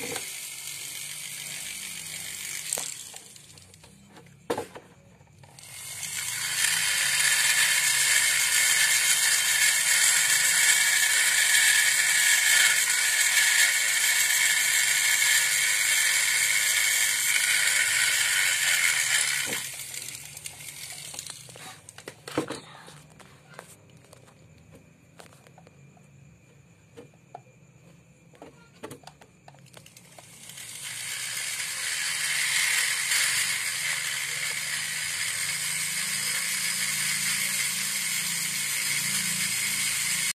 you